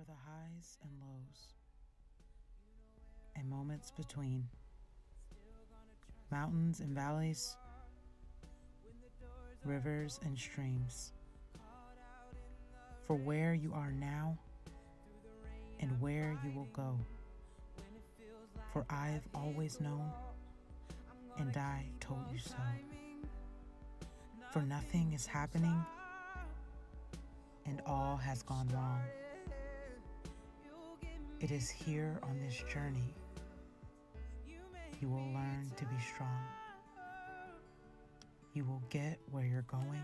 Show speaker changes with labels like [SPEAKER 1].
[SPEAKER 1] for the highs and lows and moments between, mountains and valleys, rivers and streams. For where you are now and where you will go. For I have always known, and I told you so. For nothing is happening, and all has gone wrong. It is here on this journey you will learn to be strong. You will get where you're going